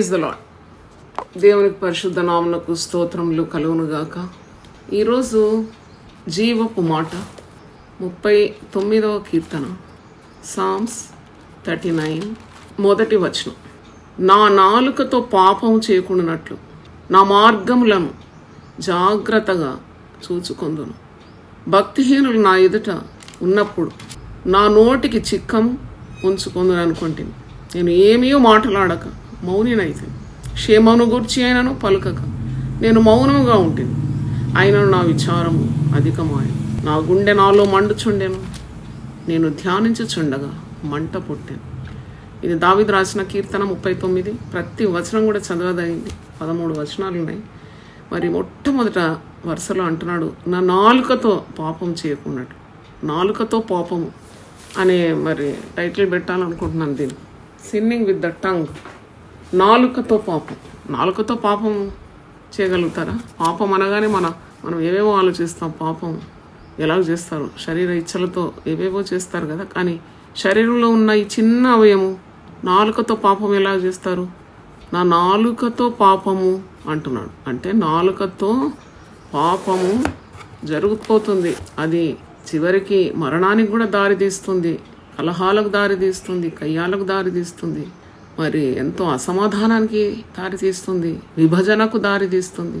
Praise the lord దేవునికి పరిశుద్ధ నామనకు స్తోత్రములు కలుగునుగాక. ఈరోజు జీవపు మాట ముప్పై తొమ్మిదవ కీర్తన సామ్స్ థర్టీ నైన్ మొదటి వచనం. నా నాలుకతో పాపం చేయకుండానట్లు నా మార్గములను జాగ్రత్తగా చూచుకొందును. భక్తిహీనులు నా ఎదుట ఉన్నప్పుడు నా నోటికి చిక్కం ఉంచుకుందని అనుకుంటుంది నేను ఏమీ మాట్లాడక మౌనినైతే. క్షేమను గూర్చి అయినను పలుకక. నేను మౌనముగా ఉంటుంది అయినను నా విచారము అధికమాయను. నా గుండె నాలో మండుచుండెను. నేను ధ్యానించుచుండగా మంట పుట్టాను. ఇది దావిద్ రాసిన కీర్తన ముప్పై తొమ్మిది. ప్రతి వచనం కూడా చదవదగింది. పదమూడు వచనాలు ఉన్నాయి మరి మొట్టమొదట వరుసలో అంటున్నాడు నా నాలుకతో పాపం చేయకున్నట్టు. నాలుకతో పాపము అనే మరి టైటిల్ పెట్టాలనుకుంటున్నాను దీన్ని. సిన్నింగ్ విత్ ద టంగ్ నాలుకతో పాపం. నాలుకతో పాపం చేయగలుగుతారా? పాపం అనగానే మన మనం ఏవేవో ఆలోచిస్తాం పాపం ఎలా చేస్తారు? శరీర ఇచ్చలతో ఏవేవో చేస్తారు కదా? కానీ శరీరంలో ఉన్న ఈ చిన్న అవయము నాలుకతో పాపం ఎలా చేస్తారు? నా నాలుకతో పాపము అంటున్నాడు. అంటే నాలుకతో పాపము జరుగుపోతుంది అది చివరికి మరణానికి కూడా దారి తీస్తుంది కలహాలకు దారి తీస్తుంది కయ్యాలకు దారి తీస్తుంది మరి ఎంతో అసమాధానానికి దారితీస్తుంది విభజనకు దారితీస్తుంది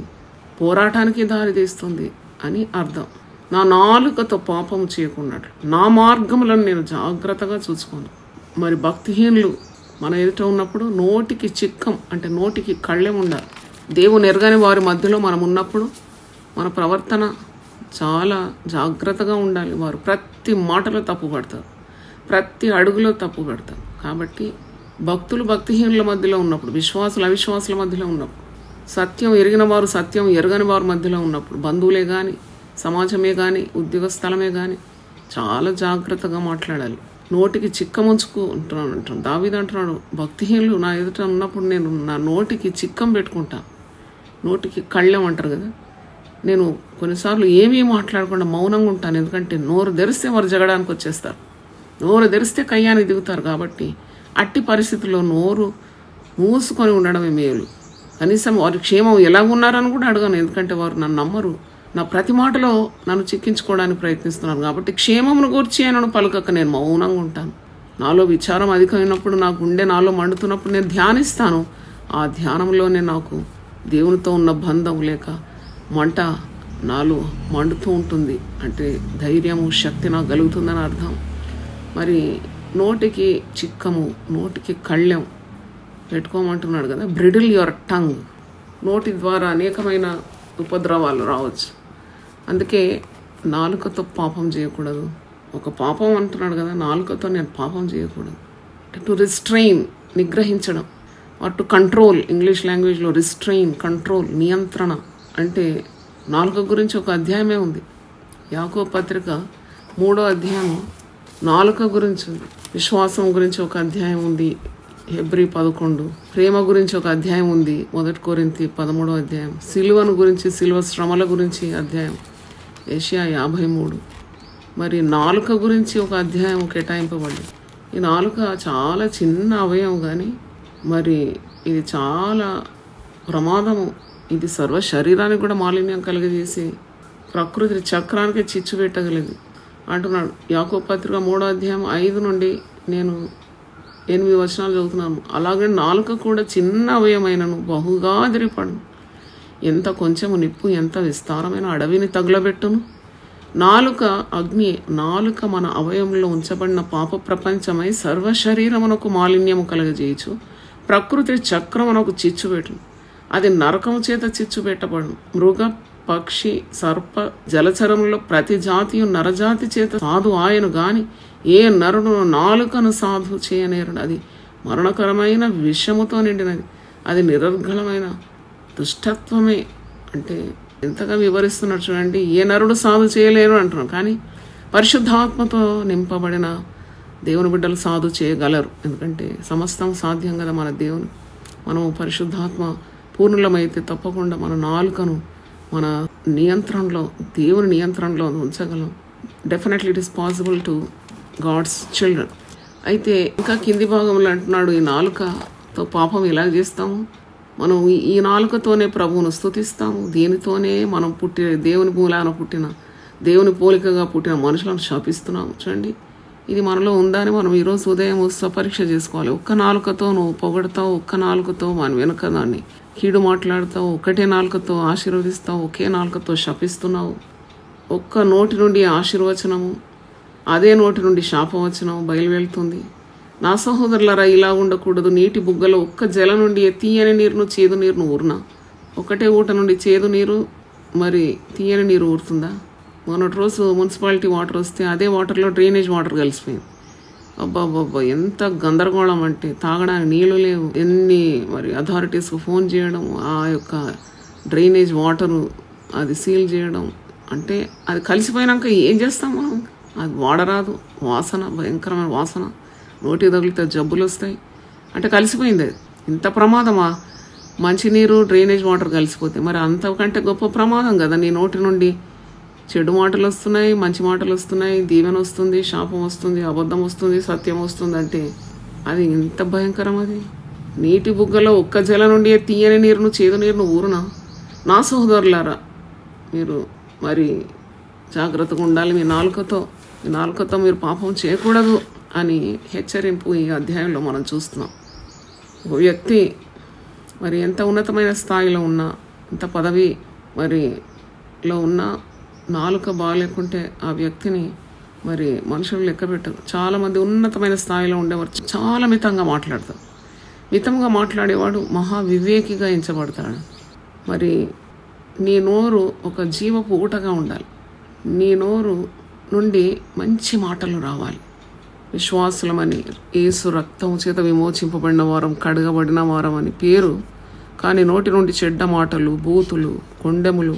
పోరాటానికి దారి తీస్తుంది అని అర్థం. నా నాలుకతో పాపం చేయకున్నాడు నా మార్గములను నేను జాగ్రత్తగా చూసుకోను. మరి భక్తిహీనులు మన ఎదుట ఉన్నప్పుడు నోటికి చిక్కం అంటే నోటికి కళ్ళెం ఉండాలి. దేవుని ఎరగని వారి మధ్యలో మనం ఉన్నప్పుడు మన ప్రవర్తన చాలా జాగ్రత్తగా ఉండాలి. వారు ప్రతి మాటలో తప్పు పడతారు ప్రతి అడుగులో తప్పు పడతారు కాబట్టి భక్తులు భక్తిహీనుల మధ్యలో ఉన్నప్పుడు విశ్వాసులు అవిశ్వాసుల మధ్యలో ఉన్నప్పుడు సత్యం ఎరిగిన వారు సత్యం ఎరగని వారి మధ్యలో ఉన్నప్పుడు బంధువులే కానీ సమాజమే కానీ ఉద్యోగ స్థలమే కానీ చాలా జాగ్రత్తగా మాట్లాడాలి. నోటికి చిక్కముంచుకు ఉంటున్నాను అంటున్నాను దావిది అంటున్నాడు భక్తిహీనులు నా ఎదుట ఉన్నప్పుడు నేను నా నోటికి చిక్కం పెట్టుకుంటాను నోటికి కళ్ళెం అంటారు కదా. నేను కొన్నిసార్లు ఏమీ మాట్లాడకుండా మౌనంగా ఉంటాను. ఎందుకంటే నోరు తెరిస్తే వారు జగడానికి వచ్చేస్తారు. నోరు తెరిస్తే కయ్యానికి దిగుతారు కాబట్టి అట్టి పరిస్థితుల్లో నోరు మూసుకొని ఉండడమే మేలు. కనీసం వారి క్షేమం ఎలా ఉన్నారని కూడా అడగను ఎందుకంటే వారు నన్ను నమ్మరు. నా ప్రతి మాటలో నన్ను చిక్కించుకోవడానికి ప్రయత్నిస్తున్నారు కాబట్టి క్షేమమును గూర్చి అయినను పలకక నేను మౌనంగా ఉంటాను. నాలో విచారం అధికమైనప్పుడు నా గుండె నాలో మండుతున్నప్పుడు నేను ధ్యానిస్తాను. ఆ ధ్యానంలోనే నాకు దేవునితో ఉన్న బంధం లేక మంట నాలో మండుతూ ఉంటుంది. అంటే ధైర్యము శక్తి నాకు కలుగుతుందని అర్థం. మరి నోటికి చిక్కము నోటికి కళ్ళెం పెట్టుకోమంటున్నాడు కదా. Bridle your tongue. నోటి ద్వారా అనేకమైన ఉపద్రవాలు రావచ్చు. అందుకే నాలుకతో పాపం చేయకూడదు. ఒక పాపం అంటున్నాడు కదా నాలుకతో నేను పాపం చేయకూడదు. టు రిస్ట్రెయిన్ నిగ్రహించడం. ఆర్ టు కంట్రోల్ ఇంగ్లీష్ లాంగ్వేజ్లో రిస్ట్రెయిన్ కంట్రోల్ నియంత్రణ అంటే నాలుక గురించి ఒక అధ్యాయమే ఉంది. యాకో పత్రిక మూడో అధ్యాయం నాలుక గురించి ఉంది. విశ్వాసం గురించి ఒక అధ్యాయం ఉంది. హెబ్రి పదకొండు. ప్రేమ గురించి ఒక అధ్యాయం ఉంది. మొదటి కోరింతి పదమూడో అధ్యాయం. సిలువను గురించి సిలువ శ్రమల గురించి అధ్యాయం. ఏషియా యాభై మూడు. మరి నాలుక గురించి ఒక అధ్యాయం కేటాయింపబడింది. ఈ నాలుక చాలా చిన్న అవయవం కానీ మరి ఇది చాలా ప్రమాదము. ఇది సర్వ శరీరానికి కూడా మాలిన్యం కలుగజేసి ప్రకృతి చక్రానికి చిచ్చు పెట్టగలిగింది అంటున్నాడు. యాకో పత్రిక మూడో అధ్యాయం ఐదు నుండి నేను ఎనిమిది వచనాలు చదువుతున్నాను. అలాగే నాలుక కూడా చిన్న అవయమైనను బహుగా అదిరిపడు ఎంత కొంచెము నిప్పు ఎంత విస్తారమైన అడవిని తగులబెట్టును? నాలుక అగ్ని నాలుక మన అవయంలో ఉంచబడిన పాప ప్రపంచమై సర్వ శరీరమునకు మాలిన్యము కలగజేయచ్చు ప్రకృతి చక్రమునకు చిచ్చుపెట్టును అది నరకము చేత చిచ్చుపెట్టబడును మృగ పక్షి సర్ప జలచరములో ప్రతి జాతియు నరజాతి చేత సాధు ఆయను గాని ఏ నరుడు నాలుకను సాధు చేయనేరుడు అది మరణకరమైన విషముతో నిండినది. అది నిరర్ఘలమైన దుష్టత్వమే. అంటే ఎంతగా వివరిస్తున్నారు చూడండి. ఏ నరుడు సాధు చేయలేరు అంటున్నాం. కానీ పరిశుద్ధాత్మతో నింపబడిన దేవుని బిడ్డలు సాధు చేయగలరు. ఎందుకంటే సమస్తం సాధ్యం కదా మన దేవుని. మనం పరిశుద్ధాత్మ పూర్ణులమైతే తప్పకుండా మన నాలుకను మన నియంత్రణలో దేవుని నియంత్రణలో ఉంచగలం. Definitely it is possible to God's children అయితే ఇంకా కింది భాగంలో అంటున్నాడు ఈ నాలుకతో పాపం ఎలా చేస్తాము? మనం ఈ- నాలుకతోనే ప్రభువును స్తుతిస్తాము. దీనితోనే మనం పుట్టిన దేవుని మూలాన పుట్టిన దేవుని పోలికగా పుట్టిన మనుషులను శాపిస్తున్నాము. చూడండి ఇది మనలో ఉందని మనం ఈరోజు ఉదయం స్వపరీక్ష చేసుకోవాలి. ఒక్క నాలుకతో నువ్వు పొగడతావు ఒక్క నాలుకతో మనం వెనుక దాన్ని కీడు మాట్లాడతావు ఒకటే నాలుకతో ఆశీర్వదిస్తావు ఒకే నాలుకతో శపిస్తున్నావు. ఒక్క నోటి నుండి ఆశీర్వచనము అదే నోటి నుండి శాపవచనం బయలువెళ్తుంది నా సహోదరులరా ఇలా ఉండకూడదు. నీటి బుగ్గలో ఒక్క జల నుండి తీయని నీరును చేదు నీరును ఊరినా? ఒకటే ఊట నుండి చేదు నీరు మరి తీయని నీరు ఊరుతుందా? మొన్నటి రోజు మున్సిపాలిటీ వాటర్ వస్తే అదే వాటర్లో డ్రైనేజ్ వాటర్ కలిసిపోయింది. అబ్బాబ్బాబ్బా ఎంత గందరగోళం అంటే తాగడానికి నీళ్ళు లేవు. ఎన్ని మరి అథారిటీస్కు ఫోన్ చేయడం ఆ యొక్క డ్రైనేజ్ వాటర్ అది సీల్ చేయడం. అంటే అది కలిసిపోయినాక ఏం చేస్తాం మనం? అది వాడరాదు. వాసన భయంకరమైన వాసన. నోటికి తగిలితే జబ్బులు వస్తాయి. అంటే కలిసిపోయింది అది. ఇంత ప్రమాదమా? మంచినీరు డ్రైనేజ్ వాటర్ కలిసిపోతే. మరి అంతకంటే గొప్ప ప్రమాదం కదా నీ నోటి నుండి. చెడు మాటలు వస్తున్నాయి మంచి మాటలు వస్తున్నాయి దీవెన వస్తుంది శాపం వస్తుంది అబద్ధం వస్తుంది సత్యం వస్తుంది అంటే అది ఎంత భయంకరం అది? నీటి బుగ్గలో ఒక్క జల నుండి తీయని నీరును చేదు నీరును ఊరునా? నా సహోదరులారా మీరు మరి జాగ్రత్తగా ఉండాలి మీ నాలుకతో మీ నాలుకతో మీరు పాపం చేయకూడదు అని హెచ్చరింపు ఈ అధ్యాయంలో మనం చూస్తున్నాం. ఒక వ్యక్తి మరి ఎంత ఉన్నతమైన స్థాయిలో ఉన్నా ఎంత పదవి మరిలో ఉన్నా నాలుక బాగాలేకుంటే ఆ వ్యక్తిని మరి మనుషులు లెక్క పెట్టరు. చాలామంది ఉన్నతమైన స్థాయిలో ఉండేవారు. చాలా మితంగా మాట్లాడతారు. మితంగా మాట్లాడేవాడు మహా వివేకిగా ఎంచబడతాడు. మరి నీ నోరు ఒక జీవపు ఊటగా ఉండాలి. నీ నోరు నుండి మంచి మాటలు రావాలి. విశ్వాసులమని ఏసు రక్తం చేత విమోచింపబడిన వారం కడగబడిన వారం అని పేరు. కానీ నోటి నుండి చెడ్డ మాటలు బూతులు కొండెములు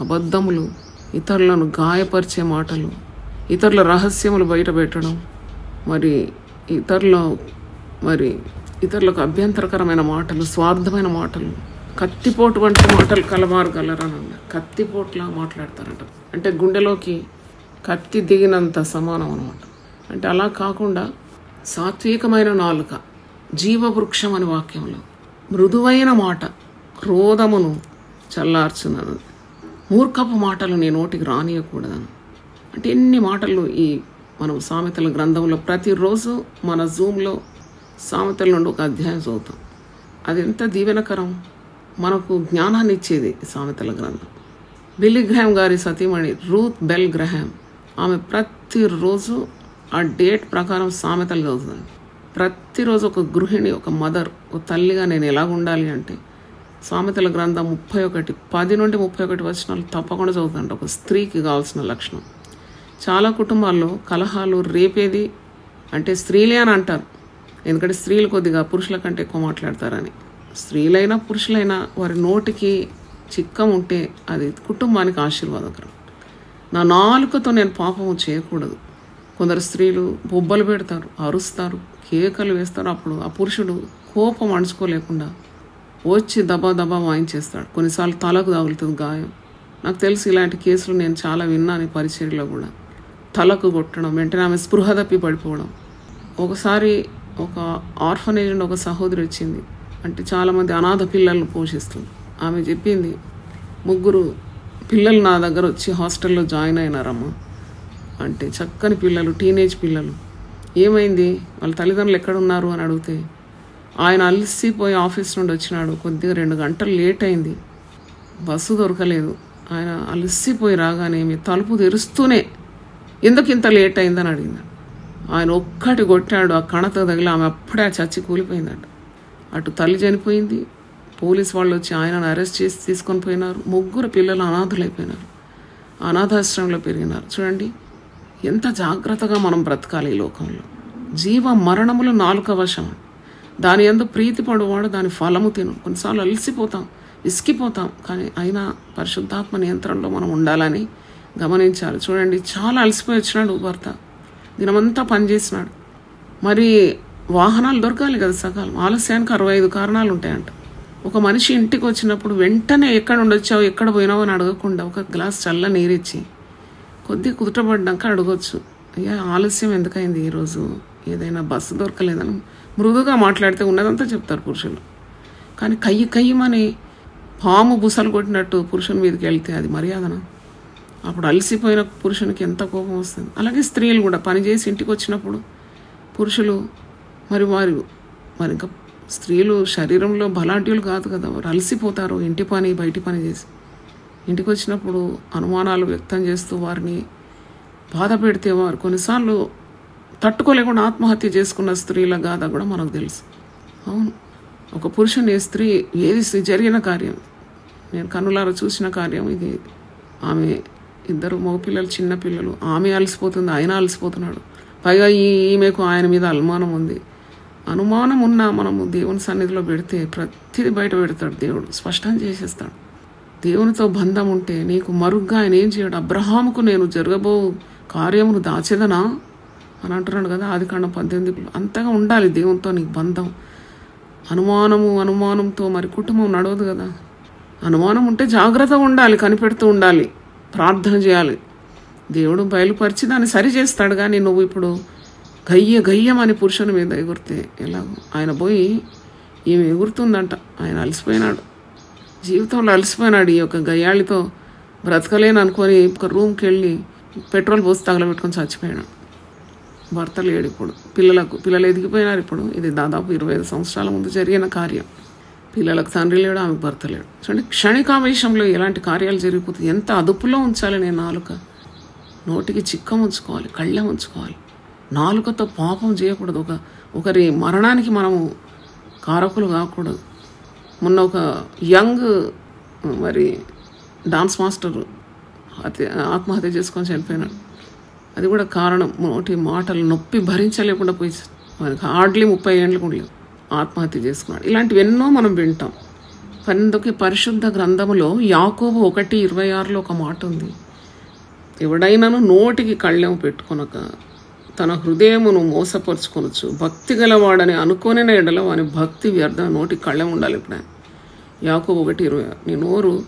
అబద్ధములు ఇతరులను గాయపరిచే మాటలు ఇతరుల రహస్యములు బయటపెట్టడం మరి ఇతరుల మరి ఇతరులకు అభ్యంతరకరమైన మాటలు స్వార్థమైన మాటలు కత్తిపోటు వంటి మాటలు కలమారగలరని అన్నారు కత్తిపోట్లా మాట్లాడతారంట. అంటే గుండెలోకి కత్తి దిగినంత సమానం అనమాట అంటే అలా కాకుండా సాత్వికమైన నాలుక జీవవృక్షం అని వాక్యంలో మృదువైన మాట క్రోధమును చల్లార్చునన్నది. మూర్ఖపు మాటలు నీ నోటికి రానియకూడదని. అంటే ఎన్ని మాటలు ఈ మనం సామెతల గ్రంథంలో ప్రతిరోజు మన జూమ్లో సామెతల నుండి ఒక అధ్యాయం చదువుతాం. అది ఎంత దీవెనకరం? మనకు జ్ఞానాన్ని ఇచ్చేది సామెతల గ్రంథం. బిల్లిగ్రహాం గారి సతీమణి రూత్ బెల్ గ్రహాం. ఆమె ప్రతిరోజు ఆ డేట్ ప్రకారం సామెతలు చదువుతుంది. ప్రతిరోజు ఒక గృహిణి ఒక మదర్ ఒక తల్లిగా నేను ఎలా ఉండాలి అంటే సామెతల గ్రంథం ముప్పై ఒకటి పది నుండి ముప్పై ఒకటి వచనాలు తప్పకుండా చదువుతుంట ఒక స్త్రీకి కావాల్సిన లక్షణం. చాలా కుటుంబాల్లో కలహాలు రేపేది అంటే స్త్రీలే అని అంటారు. ఎందుకంటే స్త్రీలు కొద్దిగా పురుషుల కంటే ఎక్కువ మాట్లాడతారని. స్త్రీలైనా పురుషులైనా వారి నోటికి చిక్కం ఉంటే అది కుటుంబానికి ఆశీర్వాదకరం. నా నాలుకతో నేను పాపము చేయకూడదు. కొందరు స్త్రీలు బొబ్బలు పెడతారు అరుస్తారు కేకలు వేస్తారు. అప్పుడు ఆ పురుషుడు కోపం అణుచుకోలేకుండా వచ్చి దబా దబా వాయించేస్తాడు. కొన్నిసార్లు తలకు తగులుతుంది గాయం. నాకు తెలిసి ఇలాంటి కేసులు నేను చాలా విన్నాను ఈ పరిచర్లో కూడా. తలకు కొట్టడం వెంటనే ఆమె స్పృహ తప్పి పడిపోవడం. ఒకసారి ఒక ఆర్ఫనేజ్ నుండి ఒక సహోదరి వచ్చింది. అంటే చాలామంది అనాథ పిల్లలను పోషిస్తుంది. ఆమె చెప్పింది ముగ్గురు పిల్లలు నా దగ్గర వచ్చి హాస్టల్లో జాయిన్ అయినారమ్మా. అంటే చక్కని పిల్లలు టీనేజ్ పిల్లలు. ఏమైంది? వాళ్ళ తల్లిదండ్రులు ఎక్కడ ఉన్నారు అని అడిగితే ఆయన అలసిపోయి ఆఫీస్ నుండి వచ్చినాడు. కొద్దిగా రెండు గంటలు లేట్ అయింది. బస్సు దొరకలేదు. ఆయన అలసిపోయి రాగానే మీ తలుపు తెరుస్తూనే ఎందుకు ఇంత లేట్ అయిందని అడిగింది. ఆయన ఒక్కటి కొట్టాడు. ఆ కణత తగిలి ఆమె అప్పుడే చచ్చి కూలిపోయిందంట. అటు తల్లి చనిపోయింది. పోలీస్ వాళ్ళు వచ్చి ఆయనను అరెస్ట్ చేసి తీసుకొని పోయినారు. ముగ్గురు పిల్లలు అనాథలైపోయినారు. అనాథాశ్రమంలో పెరిగినారు. చూడండి ఎంత జాగ్రత్తగా మనం బ్రతకాలి ఈ లోకంలో. జీవ మరణములు నాలుక వశం దాని ఎందు ప్రీతి పడువాడు దాని ఫలము తిను. కొన్నిసార్లు అలసిపోతాం ఇసికిపోతాం కానీ అయినా పరిశుద్ధాత్మ నియంత్రణలో మనం ఉండాలని గమనించాలి. చూడండి చాలా అలసిపోయి వచ్చినాడు భర్త. దినమంతా పనిచేసినాడు. మరి వాహనాలు దొరకాలి కదా సకాలం. ఆలస్యానికి అరవై ఐదు కారణాలు ఉంటాయంట. ఒక మనిషి ఇంటికి వచ్చినప్పుడు వెంటనే ఎక్కడ ఉండొచ్చావు ఎక్కడ పోయినావు అని అడగకుండా ఒక గ్లాస్ చల్ల నీరిచ్చి కొద్ది కుదుటపడ్డాక అడగొచ్చు. అయ్యా ఆలస్యం ఎందుకైంది ఈరోజు? ఏదైనా బస్సు దొరకలేదని మృదుగా మాట్లాడితే ఉన్నదంతా చెప్తారు పురుషులు. కానీ కయ్యి కయ్యమని పాము బుసలు కొట్టినట్టు పురుషుని మీదకి వెళ్తే అది మర్యాదన? అప్పుడు అలసిపోయిన పురుషునికి ఎంత కోపం వస్తుంది. అలాగే స్త్రీలు కూడా పని చేసి ఇంటికి వచ్చినప్పుడు పురుషులు మరి వారు మరి ఇంకా స్త్రీలు శరీరంలో బలాఢ్యులు కాదు కదా వారు అలసిపోతారు ఇంటి పని బయటి పని చేసి. ఇంటికి వచ్చినప్పుడు అనుమానాలు వ్యక్తం చేస్తూ వారిని బాధ పెడితే వారు కొన్నిసార్లు తట్టుకోలేకుండా ఆత్మహత్య చేసుకున్న స్త్రీల గాథ కూడా మనకు తెలుసు. అవును. ఒక పురుషుని స్త్రీ ఏది స్త్రీ జరిగిన కార్యం? నేను కనులార చూసిన కార్యం ఇది. ఆమె ఇద్దరు మగపిల్లలు చిన్నపిల్లలు ఆమె అలసిపోతుంది ఆయన అలసిపోతున్నాడు. పైగా ఈ ఈమెకు ఆయన మీద అనుమానం ఉంది. అనుమానం ఉన్నా మనము దేవుని సన్నిధిలో పెడితే ప్రతిదీ బయట పెడతాడు దేవుడు. స్పష్టం చేసేస్తాడు. దేవునితో బంధం ఉంటే నీకు మరుగ్గా ఆయన ఏం చేయడు? అబ్రహాముకు నేను జరగబో కార్యమును దాచెదనా? అని అంటున్నాడు కదా ఆది కాండం పద్దెనిమిది. అంతగా ఉండాలి దేవునితో నీకు బంధం. అనుమానము అనుమానంతో మరి కుటుంబం నడవదు కదా. అనుమానం ఉంటే జాగ్రత్తగా ఉండాలి కనిపెడుతూ ఉండాలి ప్రార్థన చేయాలి. దేవుడు బయలుపరిచి దాన్ని సరి చేస్తాడు కానీ నువ్వు ఇప్పుడు గయ్య గయ్యం అని పురుషుని మీద ఎగురితే ఎలాగో? ఆయన పోయి ఈమె ఎగురుతుందంట. ఆయన అలసిపోయినాడు. జీవితంలో అలసిపోయినాడు ఈ యొక్క గయ్యాళితో. బ్రతకలేను అనుకొని ఒక రూమ్కి వెళ్ళి పెట్రోల్ పోసి తగలబెట్టుకొని చచ్చిపోయాడు భర్త లేడు ఇప్పుడు. పిల్లలకు పిల్లలు ఎదిగిపోయినారు ఇప్పుడు. ఇది దాదాపు ఇరవై ఐదు సంవత్సరాల ముందు జరిగిన కార్యం. పిల్లలకు తండ్రి లేడు ఆమెకు భర్త లేడు. చూడండి క్షణికావేశంలో ఎలాంటి కార్యాలు జరిగిపోతుంది ఎంత అదుపులో ఉంచాలి నేను నాలుక? నోటికి చిక్కం ఉంచుకోవాలి కళ్ళెం ఉంచుకోవాలి. నాలుకతో పాపం చేయకూడదు. ఒక ఒకరి మరణానికి మనము కారకులు కాకూడదు. మొన్న ఒక యంగ్ మరి డాన్స్ మాస్టర్ హత్య ఆత్మహత్య చేసుకొని చనిపోయినాడు. అది కూడా కారణం. నోటి మాటలు నొప్పి భరించలేకుండా పోయి మనకి హార్డ్లీ ముప్పై ఏళ్ళు కూడా లేవు ఆత్మహత్య చేసుకున్నాడు. ఇలాంటివి ఎన్నో మనం వింటాం. పందుకి పరిశుద్ధ గ్రంథములో యాకోబు ఒకటి ఇరవై ఆరులో ఒక మాట ఉంది. ఎవడైనాను నోటికి కళ్ళెం పెట్టుకొనక తన హృదయమును మోసపరుచుకొనొచ్చు. భక్తి గలవాడని అనుకోని ఎడల వాని భక్తి వ్యర్థం నోటికి కళ్ళెం ఉండాలి ఇప్పుడు. యాకోబు ఒకటి ఇరవై ఆరు. నీ నోరు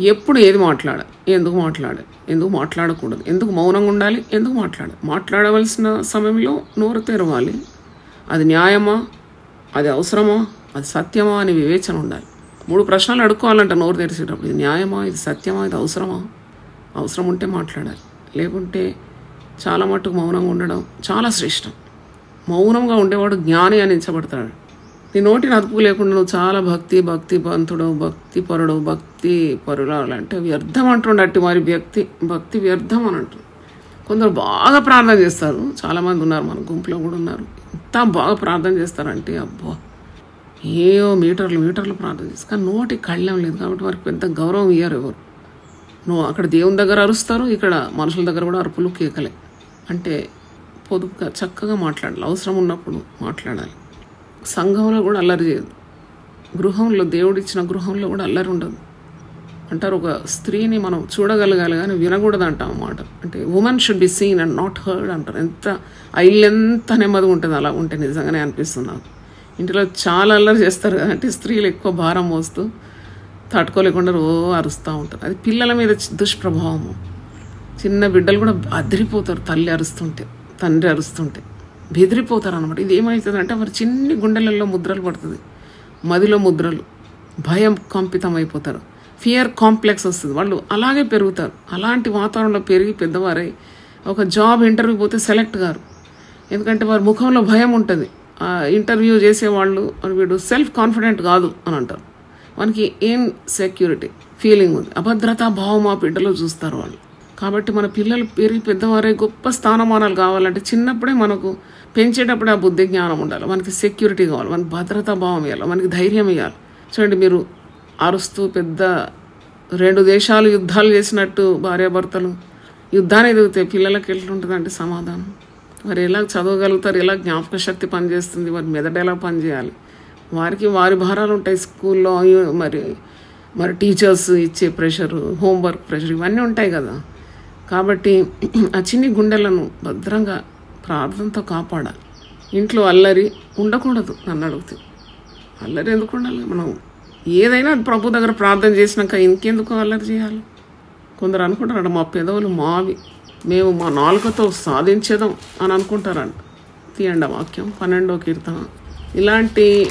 ఎప్పుడు ఏది మాట్లాడ ఎందుకు మాట్లాడ ఎందుకు మాట్లాడకూడదు ఎందుకు మౌనంగా ఉండాలి ఎందుకు మాట్లాడాలి మాట్లాడవలసిన సమయంలో నోరు తెరవాలి. అది న్యాయమా? అది అవసరమా? అది సత్యమా? అని వివేచన ఉండాలి. మూడు ప్రశ్నలు అడుక్కోవాలంట నోరు తెరిచేటప్పుడు ఇది న్యాయమా? ఇది సత్యమా? ఇది అవసరమా? అవసరం ఉంటే మాట్లాడాలి. లేకుంటే చాలా మట్టుకు మౌనంగా ఉండడం చాలా శ్రేష్టం. మౌనంగా ఉండేవాడు జ్ఞాని అనించబడతాడు నీ నోటిని అదుపు లేకుండా నువ్వు చాలా భక్తి భక్తి పంతుడు భక్తి పరుడు భక్తి పరురాలు అంటే వ్యర్థం అంటుండట్టి మరి వ్యక్తి భక్తి వ్యర్థం అని అంటుంది కొందరు బాగా ప్రార్థన చేస్తారు. చాలామంది ఉన్నారు మన గుంపులో కూడా ఉన్నారు. ఎంత బాగా ప్రార్థన చేస్తారంటే అబ్బో ఏయో మీటర్లు మీటర్లు ప్రార్థన చేస్తారు. కానీ నోటి కళ్ళెం లేదు కాబట్టి వారికి పెద్ద గౌరవం ఇయ్యారు ఎవరు. నువ్వు అక్కడ దేవుని దగ్గర అరుస్తారు ఇక్కడ మనుషుల దగ్గర కూడా అరుపులు కేకలే. అంటే పొదుపుగా చక్కగా మాట్లాడాలి. అవసరం ఉన్నప్పుడు మాట్లాడాలి. సంఘంలో కూడా అల్లరి చేయదు. గృహంలో దేవుడిచ్చిన గృహంలో కూడా అల్లరి ఉండదు. అంటారు ఒక స్త్రీని మనం చూడగలగాలి కానీ వినకూడదు అంటాం అన్నమాట అంటే women should be seen and not heard అంటారు. ఎంత ఆ ఇల్లు ఎంత నెమ్మదిగా ఉంటుంది అలా ఉంటే నిజంగానే అనిపిస్తుంది నాకు. ఇంటిలో చాలా అల్లరి చేస్తారు కదా అంటే స్త్రీలు ఎక్కువ భారం మోస్తూ తట్టుకోలేకుండా ఓ అరుస్తూ ఉంటారు. అది పిల్లల మీద దుష్ప్రభావము. చిన్న బిడ్డలు కూడా అదిరిపోతారు తల్లి అరుస్తుంటే తండ్రి అరుస్తుంటే. బెదిరిపోతారు అనమాట ఇది ఏమవుతుంది అంటే మరి చిన్ని గుండెలలో ముద్రలు పడుతుంది. మదిలో ముద్రలు. భయం కంపితం అయిపోతారు ఫియర్ కాంప్లెక్స్ వస్తుంది. వాళ్ళు అలాగే పెరుగుతారు. అలాంటి వాతావరణంలో పెరిగి పెద్దవారై ఒక జాబ్ ఇంటర్వ్యూ పోతే సెలెక్ట్ గారు. ఎందుకంటే వారి ముఖంలో భయం ఉంటుంది. ఇంటర్వ్యూ చేసేవాళ్ళు వీడు సెల్ఫ్ కాన్ఫిడెంట్ కాదు అని అంటారు. మనకి ఏం సెక్యూరిటీ? ఫీలింగ్ ఉంది. అభద్రతా భావం ఆ బిడ్డలో చూస్తారు వాళ్ళు. కాబట్టి మన పిల్లలు పెరిగి పెద్దవారే గొప్ప స్థానమానాలు కావాలంటే చిన్నప్పుడే మనకు పెంచేటప్పుడు ఆ బుద్ధి జ్ఞానం ఉండాలి. మనకి సెక్యూరిటీ కావాలి. మనకి భద్రతా భావం ఇవ్వాలి. మనకి ధైర్యం ఇవ్వాలి. చూడండి మీరు అరుస్తూ పెద్ద రెండు దేశాలు యుద్ధాలు చేసినట్టు భార్యాభర్తలు యుద్ధాన్ని ఎదిగితే పిల్లలకి ఎట్లుంటుందంటే సమాధానం. మరి ఎలా చదవగలుగుతారు? ఎలా జ్ఞాపక శక్తి పనిచేస్తుంది? వారి మెదడు ఎలా పనిచేయాలి? వారికి వారి భారాలు ఉంటాయి స్కూల్లో మరి మరి టీచర్స్ ఇచ్చే ప్రెషర్ హోంవర్క్ ప్రెషర్ ఇవన్నీ ఉంటాయి కదా. కాబట్టి ఆ చిన్ని గుండెలను భద్రంగా ప్రార్థనతో కాపాడాలి. ఇంట్లో అల్లరి ఉండకూడదు నన్ను అడిగితే. అల్లరి ఎందుకు ఉండాలి? మనం ఏదైనా ప్రభు దగ్గర ప్రార్థన చేసినాక ఇంకెందుకు అల్లరి చేయాలి? కొందరు అనుకుంటారంట మా పెదవులు మావి. మేము మా నాలుకతో సాధించేదాం అని అనుకుంటారంట. తీయండి వాక్యం పన్నెండో కీర్తన. ఇలాంటి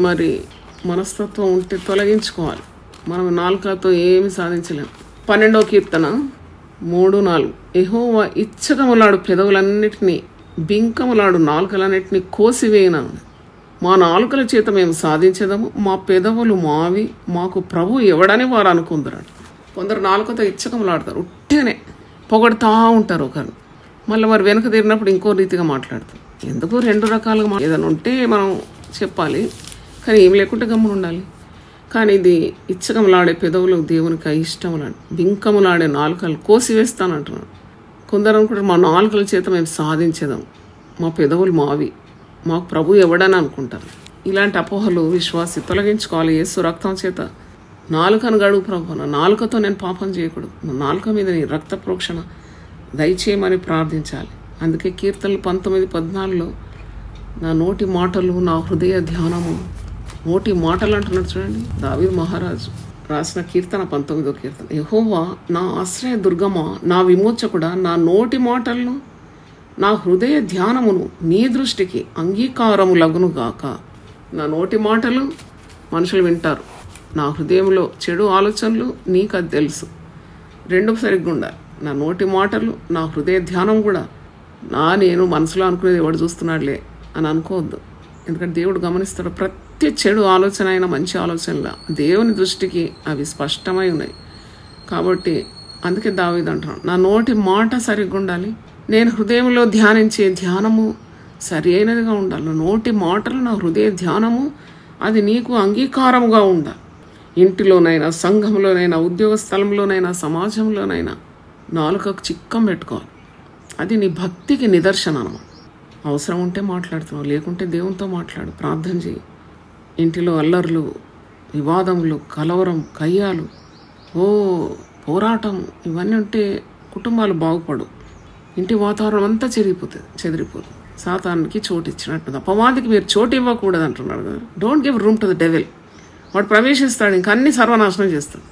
మరి మనస్తత్వం ఉంటే తొలగించుకోవాలి. మనం నాలుకతో ఏమి సాధించలేం. పన్నెండో కీర్తన. మూడు నాలుగు. ఎహోవా ఇచ్చకములాడు పెదవులన్నిటినీ బింకములాడు నాలుకలన్నిటినీ కోసివేయనను మా నాలుకల చేత మేము సాధించదము. మా పెదవులు మావి. మాకు ప్రభు ఎవడని వారు అనుకుందరట. కొందరు నాలుకతో ఇచ్చకములాడతారు ఉట్టిగానే పొగడుతూ ఉంటారు ఒకరు. మళ్ళీ వారు వెనక తిరిగినప్పుడు ఇంకో రీతిగా మాట్లాడతారు. ఎందుకు రెండు రకాలుగా మా- ఏదైనా ఉంటే మనం చెప్పాలి. కానీ ఏం లేకుంటే గమ్మున ఉండాలి కానీ ఇది ఇచ్చకములాడే పెదవులు దేవునికి ఇష్టములాడు బింకములాడే నాలుకలు కోసివేస్తానంటున్నాడు. కొందరు అనుకుంటారు మా నాలుకల చేత మేము సాధించేదాం. మా పెదవులు మావి. మాకు ప్రభు ఎవడని అనుకుంటారు. ఇలాంటి అపోహలు విశ్వాసి తొలగించుకోవాలి యేసు రక్తం చేత. నాలుకను గడువు ప్రభు నా నాలుకతో నేను పాపం చేయకూడదు. నా నాలుక మీద నీ రక్త ప్రోక్షణ దయచేయమని ప్రార్థించాలి. అందుకే కీర్తనలు పంతొమ్మిది పద్నాలుగులో నా నోటి మాటలు నా హృదయ ధ్యానము నోటి మాటలు అంటున్నాడు చూడండి. దావీద్ మహారాజు రాసిన కీర్తన పంతొమ్మిదో కీర్తన. యహోవా నా ఆశ్రయ దుర్గమ నా విమోచకుడ నా నోటి మాటలను నా హృదయ ధ్యానమును నీ దృష్టికి అంగీకారము లగును గాక. నా నోటి మాటలు మనుషులు వింటారు. నా హృదయంలో చెడు ఆలోచనలు నీకు అది తెలుసు. రెండు సరిగ్గా ఉండాలి. నా నోటి మాటలు నా హృదయ ధ్యానం కూడా నా నేను మనసులో అనుకునేది ఎవడు చూస్తున్నాడులే అని అనుకోవద్దు. ఎందుకంటే దేవుడు గమనిస్తాడు ప్రతి చెడు ఆలోచన అయినా మంచి ఆలోచనలా దేవుని దృష్టికి అవి స్పష్టమై ఉన్నాయి. కాబట్టి అందుకే దావీదు అంటున్నాను నా నోటి మాట సరిగ్గా ఉండాలి నేను హృదయంలో ధ్యానించే ధ్యానము సరి అయినదిగా ఉండాలి. నా నోటి మాటలు నా హృదయ ధ్యానము అది నీకు అంగీకారముగా ఉండాలి. ఇంటిలోనైనా సంఘంలోనైనా ఉద్యోగ స్థలంలోనైనా సమాజంలోనైనా నాలుకకు చిక్కం పెట్టుకోవాలి. అది నీ భక్తికి నిదర్శనం అనమాట అవసరం ఉంటే మాట్లాడుతున్నావు లేకుంటే దేవునితో మాట్లాడు ప్రార్థన చేయి ఇంటిలో అల్లర్లు వివాదములు కలవరం కయ్యాలు ఓ పోరాటం ఇవన్నీ ఉంటే కుటుంబాలు బాగుపడు ఇంటి వాతావరణం అంతా చెరిగిపోతుంది చెదిరిపోతుంది సాతానికి చోటు ఇచ్చినట్టు అపవాదికి మీరు చోటు ఇవ్వకూడదు అంటున్నాడు కదా. Don't give room to the devil వాడు ప్రవేశిస్తాడు ఇంకా అన్ని సర్వనాశనం చేస్తాడు.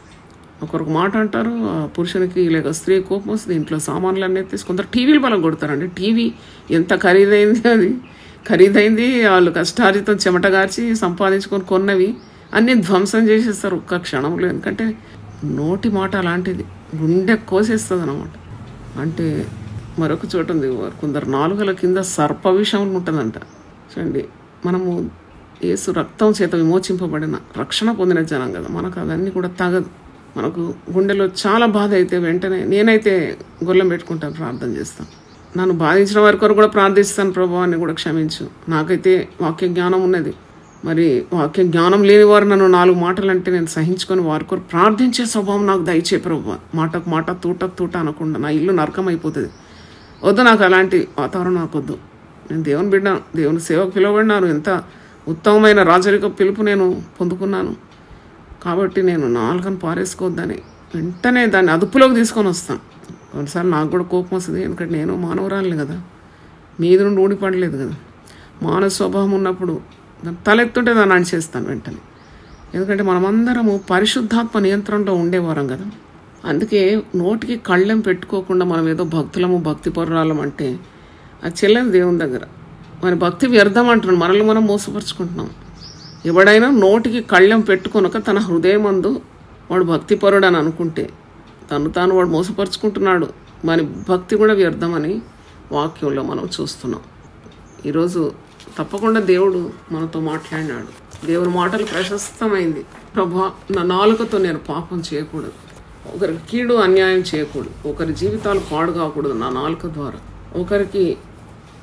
ఒకరికి మాట అంటారు ఆ పురుషునికి లేక స్త్రీ కోపం వస్తుంది ఇంట్లో సామాన్లు అన్నీ తీసుకుంటారు టీవీలు బలం కొడతారండి. టీవీ ఎంత ఖరీదైంది అది. ఖరీదైంది వాళ్ళు కష్టార్జితం చెమటగార్చి సంపాదించుకొని కొన్నవి అన్నీ ధ్వంసం చేసేస్తారు ఒక్క క్షణంలో. ఎందుకంటే నోటి మాట అలాంటిది గుండె కోసేస్తుంది అనమాట అంటే మరొక చోట ఉంది కొందరు నాలుగల కింద సర్ప విషయం ఉంటుందంట. చూడండి మనము ఏసు రక్తం చేత విమోచింపబడిన రక్షణ పొందిన జనం కదా మనకు అవన్నీ కూడా తగదు. మనకు గుండెలో చాలా బాధ అయితే వెంటనే నేనైతే గొల్లం పెట్టుకుంటాను ప్రార్థన చేస్తాను. నన్ను బాధించిన వారి కొరకు కూడా ప్రార్థిస్తాను ప్రభావాన్ని కూడా క్షమించు. నాకైతే వాక్య జ్ఞానం ఉన్నది. మరి వాక్య జ్ఞానం లేని వారు నన్ను నాలుగు మాటలు అంటే నేను సహించుకొని వారి కొరకు ప్రార్థించే స్వభావం నాకు దయచే ప్రభు. మాటకు మాట తూటకు తూట అనకుండా నా ఇల్లు నరకం అయిపోతుంది. వద్దు నాకు అలాంటి వాతావరణం నాకు వద్దు. నేను దేవుని బిడ్డ దేవుని సేవకు పిలువబడినాను. ఎంత ఉత్తమమైన రాజరిక పిలుపు నేను పొందుకున్నాను. కాబట్టి నేను నాలుగని పారేసుకోవద్దని వెంటనే దాన్ని అదుపులోకి తీసుకొని వస్తాను. ఒకసారి నాకు కూడా కోపం వస్తుంది. ఎందుకంటే నేను మానవరాలిని కదా. మీద నుండి ఊడిపడలేదు కదా. మానవ స్వభావం ఉన్నప్పుడు దాన్ని తలెత్తుంటే దాన్ని అణిచేస్తాను వెంటనే. ఎందుకంటే మనమందరము పరిశుద్ధాత్మ నియంత్రణలో ఉండేవారం కదా. అందుకే నోటికి కళ్ళెం పెట్టుకోకుండా మనం ఏదో భక్తులము భక్తి పొరరాలం అంటే అది చెల్లెని దేవుని దగ్గర. మరి భక్తి వ్యర్థం అంటున్నాం మనల్ని మనం మోసపరుచుకుంటున్నాం. ఎవడైనా నోటికి కళ్ళెం పెట్టుకొనక తన హృదయమందు వాడు భక్తిపరుడు అని అనుకుంటే తను తాను వాడు మోసపరుచుకుంటున్నాడు. మరి భక్తి కూడా వ్యర్థమని వాక్యంలో మనం చూస్తున్నాం. ఈరోజు తప్పకుండా దేవుడు మనతో మాట్లాడినాడు. దేవుని మాటలు ప్రశస్తమైంది. ప్రభా నా నాలుకతో నేను పాపం చేయకూడదు. ఒకరికి కీడు అన్యాయం చేయకూడదు. ఒకరి జీవితాలు పాడు కాకూడదు నా నాలుక ద్వారా. ఒకరికి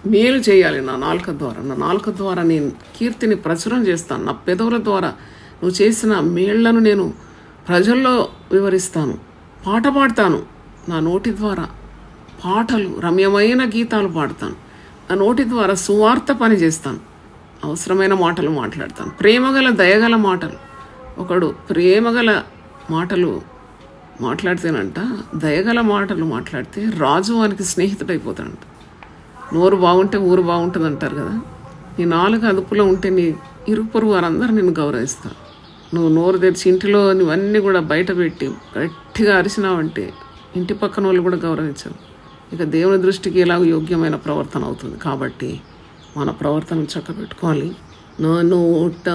మేలు చేయాలి నా నాలుక ద్వారా. నా నాలుక ద్వారా నేను కీర్తిని ప్రచురం చేస్తాను. నా పెదవుల ద్వారా నువ్వు చేసిన మేళ్ళను నేను ప్రజల్లో వివరిస్తాను. పాట పాడతాను నా నోటి ద్వారా. పాటలు రమ్యమైన గీతాలు పాడతాను. నా నోటి ద్వారా సువార్త పని చేస్తాను. అవసరమైన మాటలు మాట్లాడతాను. ప్రేమగల దయగల మాటలు. ఒకడు ప్రేమగల మాటలు మాట్లాడితేనంట దయగల మాటలు మాట్లాడితే రాజు వానికి స్నేహితుడైపోతాడంట. నోరు బాగుంటే ఊరు బాగుంటుంది అంటారు కదా. నీ నాలుగు అదుపులో ఉంటే నీ ఇరుపరు వారందరూ నిన్ను గౌరవిస్తారు నువ్వు నోరు తెరిచి ఇంటిలో నువ్వన్నీ కూడా బయట పెట్టి గట్టిగా అరిచినావంటే ఇంటి పక్కన వాళ్ళు కూడా గౌరవించరు. ఇక దేవుని దృష్టికి ఎలాగ యోగ్యమైన ప్రవర్తన అవుతుంది. కాబట్టి మన ప్రవర్తన చక్కబెట్టుకోవాలి. నా నోట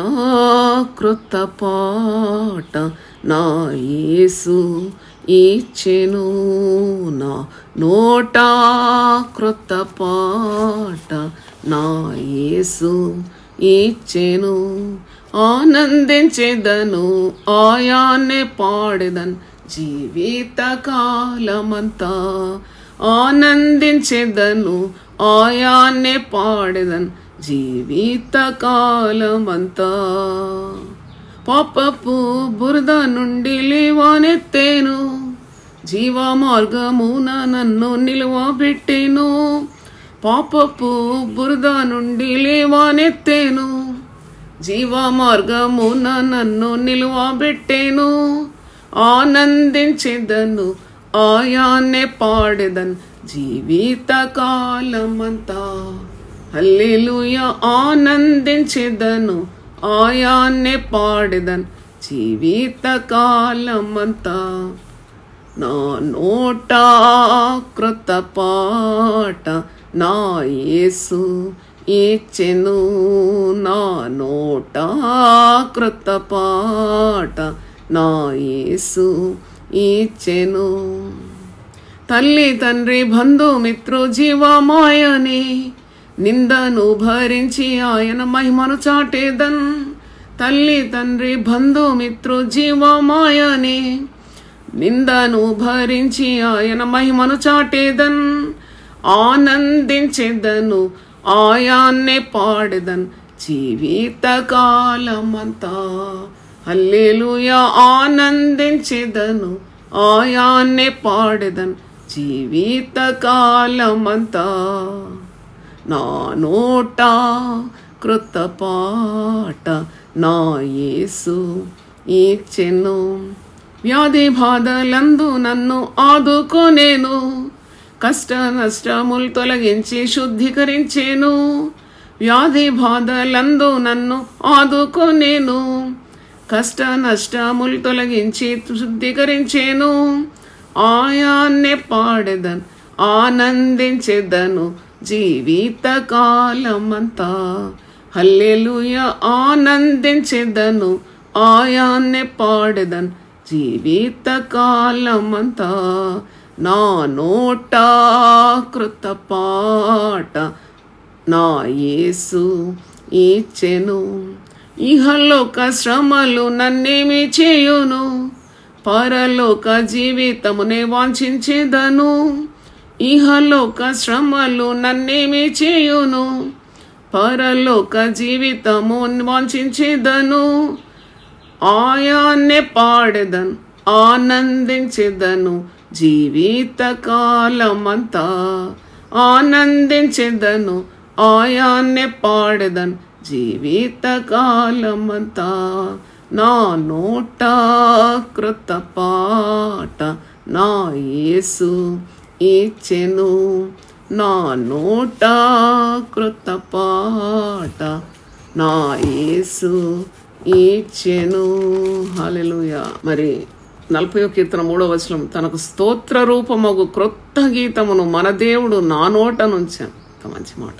కృత పాట నా యేసు ఇచ్చెను. నా నోట కృత పాట నా యేసు ఇచ్చెను. ఆనందించేదను ఆయాన్నే పాడేదను. జీవిత కాలమంతా ఆనందించేదను ఆయాన్నే పాడేదను జీవిత కాలమంతా పాపపు బురద నుండి లేవానెత్తేను జీవ మార్గమున నన్ను నిలువబెట్టేను. పాపపు బురద నుండి లేవానెత్తేను జీవ మార్గమున నన్ను నిలువబెట్టేను. ఆనందించేదను ఆయాన్నే పాడెదన్ జీవిత కాలమంతా హల్లెలూయ ఆనందించేదను ఆయాన్నే పాడెదన్ జీవిత కాలమంతా నా నోట కృత పాట నా యేసు ఇచ్చెను నా నోట కృత పాట నా యేసు ఇచ్చెను. తల్లి తండ్రి బంధు బంధుమిత్రు జీవమాయని నిందను భరించి ఆయన మహిమను చాటేదన్. తల్లి తండ్రి బంధు బంధుమిత్రు జీవమాయని నిందను భరించి ఆయన మహిమను చాటేదన్. ఆనందించేదను ఆయాన్నే పాడెదన్. జీవిత కాలమంతా హల్లెలూయ ఆనందించేదను ఆయాన్నే పాడెదన్ జీవిత కాలమంతా నా నోట కృత పాట నా యేసు ఇచ్చెను. వ్యాధి బాధలందు నన్ను ఆదుకోనేను కష్ట నష్టములు తొలగించి శుద్ధీకరించేను. వ్యాధి బాధలందు నన్ను ఆదుకునేను. కష్ట నష్టములు తొలగించి శుద్ధీకరించేను. ఆయాన్నే పాడెదన్ ఆనందించెదను జీవిత కాలమంతా హల్లెలుయ ఆనందించెదను ఆయాన్నే పాడెదన్ జీవిత కాలమంతా నా నోట కృత పాట నా యేసు ఇచ్చెను ఇహలోక శ్రమలు నన్నేమి చేయును? పరలోక జీవితమునే వాంఛించేదను? ఇహలోక శ్రమలు నన్నేమి చేయును? పరలోక జీవితము వాంఛించేదను? ఆయాన్నే పాడెదను ఆనందించెదను జీవిత కాలమంతా. ఆనందించెదను ఆయాన్నే పాడెదను జీవితకాలమంతా నా నోట కృత పాట నా యేసు ఇచ్చెను. నా నోట కృత పాట నా యేసు ఇచ్చెను. హల్లెలూయా. మరి నలభై కీర్తన మూడో వచనం తనకు స్తోత్ర రూపమగు క్రొత్త గీతమును మన దేవుడు నా నోట నుంచాను. మంచి మాట.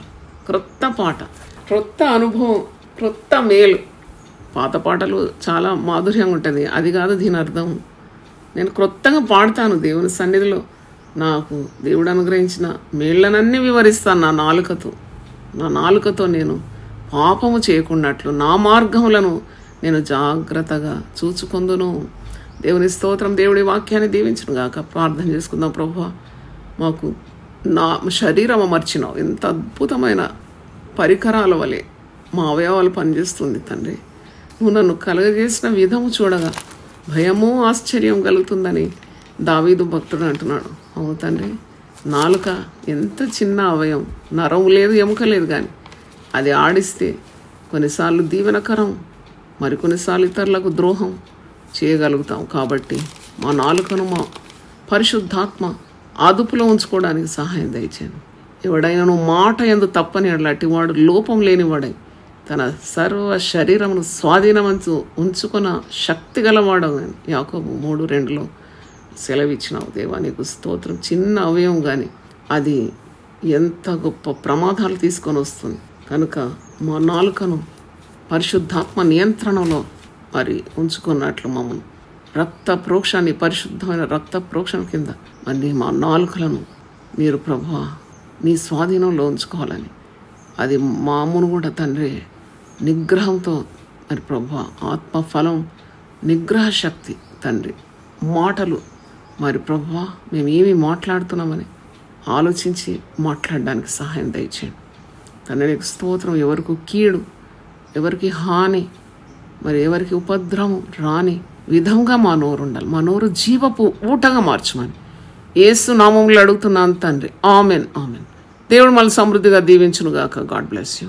క్రొత్త పాట. క్రొత్త అనుభవం క్రొత్త మేలు. పాత పాటలు చాలా మాధుర్యంగా ఉంటుంది అది కాదు దీని అర్థం. నేను క్రొత్తగా పాడతాను దేవుని సన్నిధిలో. నాకు దేవుడు అనుగ్రహించిన మేళ్ళనన్నీ వివరిస్తాను నా నాలుకతో. నా నాలుకతో నేను పాపము చేయకున్నట్లు నా మార్గములను నేను జాగ్రత్తగా చూచుకుందును. దేవుని స్తోత్రం దేవుడి వాక్యాన్ని దీవించును గాక. ప్రార్థన చేసుకుందాం ప్రభు. మాకు నా శరీరం అమర్చినావు ఎంత అద్భుతమైన పరికరాల వలె మా అవయవాలు పనిచేస్తుంది తండ్రి. నువ్వు నన్ను కలగజేసిన విధము చూడగా భయము ఆశ్చర్యం కలుగుతుందని దావీదు భక్తుడు అంటున్నాడు. అవును తండ్రి నాలుక ఎంత చిన్న అవయం. నరం లేదు ఎముక లేదు కానీ అది ఆడిస్తే కొన్నిసార్లు దీవెనకరం మరికొన్నిసార్లు ఇతరులకు ద్రోహం చేయగలుగుతాం. కాబట్టి మా నాలుకను మా పరిశుద్ధాత్మ అదుపులో ఉంచుకోవడానికి సహాయం దయచేయండి. ఎవడైనా మాట ఎందు తప్పని అట్లాంటి వాడు లోపం లేనివాడై. తన సర్వ శరీరమును స్వాధీనమంచు ఉంచుకున్న శక్తి గలవాడు యాకోబు మూడు రెండులో సెలవిచ్చినావు దేవా నీకు స్తోత్రం చిన్న అవయవం కానీ అది ఎంత గొప్ప ప్రమాదాలు తీసుకొని వస్తుంది. కనుక మా నాలుకను పరిశుద్ధాత్మ నియంత్రణలో మరి ఉంచుకున్నట్లు మమ్మల్ని రక్త ప్రోక్షాన్ని పరిశుద్ధమైన రక్త ప్రోక్షణ కింద మరి మా నాలుకలను మీరు ప్రభా నీ స్వాధీనంలో ఉంచుకోవాలని. అది మామూలు కూడా తండ్రి నిగ్రహంతో మరి ప్రభా ఆత్మఫలం నిగ్రహ శక్తి తండ్రి. మాటలు. మరి ప్రభా మేము ఏమి మాట్లాడుతున్నామని ఆలోచించి మాట్లాడడానికి సహాయం దయచేయండి. తండ్రి నీకు స్తోత్రం. ఎవరికి కీడు ఎవరికి హాని మరి ఎవరికి ఉపద్రవం రాని విధంగా మా నోరు ఉండాలి. మా నోరు జీవపు ఊటగా మార్చమని. ఏసు నామంలో అడుగుతున్నాను తండ్రి. Amen amen. దేవుడు మళ్ళీ సమృద్ధిగా దీవించునుగాక. God bless you